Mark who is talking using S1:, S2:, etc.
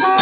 S1: Bye.